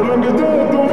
How long ago?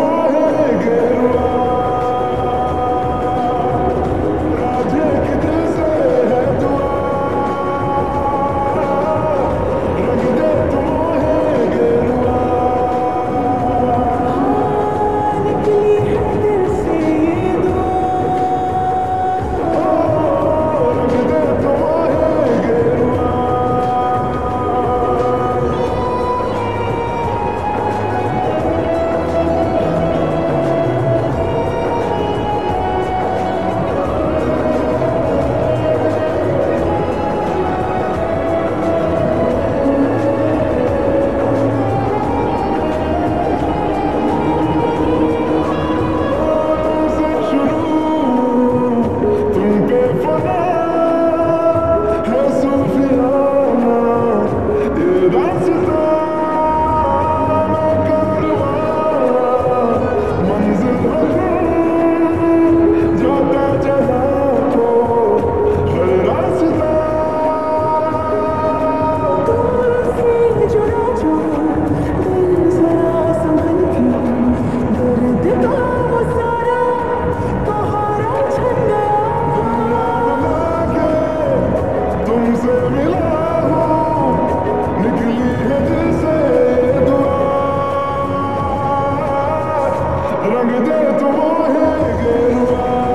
रंग दे तुम्हें गिरवा